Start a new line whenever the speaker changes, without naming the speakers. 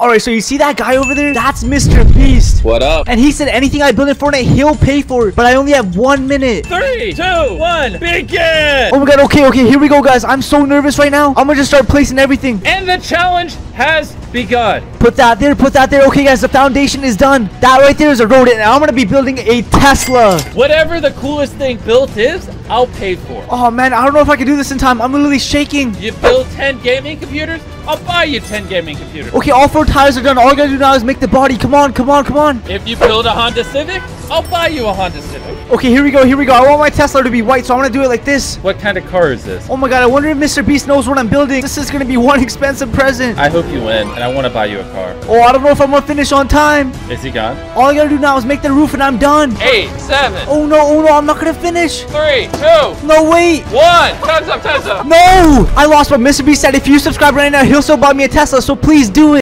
Alright, so you see that guy over there? That's Mr. Beast.
What up?
And he said anything I build in Fortnite, he'll pay for it. But I only have one minute.
Three, two, one, begin!
Oh my god, okay, okay, here we go, guys. I'm so nervous right now. I'm gonna just start placing everything.
And the challenge has begun.
Put that there, put that there. Okay, guys, the foundation is done. That right there is a road, and I'm gonna be building a Tesla.
Whatever the coolest thing built is, I'll pay for. It.
Oh man, I don't know if I can do this in time. I'm literally shaking.
You build 10 gaming computers, I'll buy you 10 gaming computers.
Okay, all four tires are done. All I gotta do now is make the body. Come on, come on, come on.
If you build a Honda Civic, I'll buy you a Honda Civic.
Okay, here we go, here we go. I want my Tesla to be white, so I'm gonna do it like this.
What kind of car is this?
Oh my god, I wonder if Mr. Beast knows what I'm building. This is gonna be one expensive present.
I hope you win, and I want to buy you a car.
Oh, I don't know if I'm gonna finish on time.
Is he gone?
All I gotta do now is make the roof and I'm done.
Eight, seven,
Oh no, oh no, I'm not gonna finish.
three, two,
No, wait.
one. Time's up, time's up.
No! I lost, but Mr. Beast said if you subscribe right now, he'll still buy me a Tesla, so please do it.